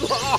Wow,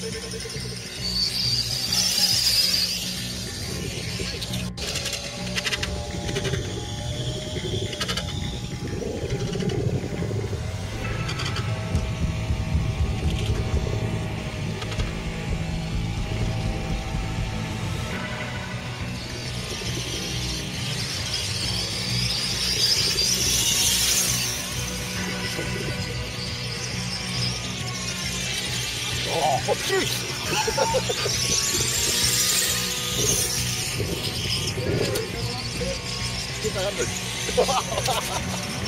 めちゃめちゃめちゃめちゃ。こっちハハハハ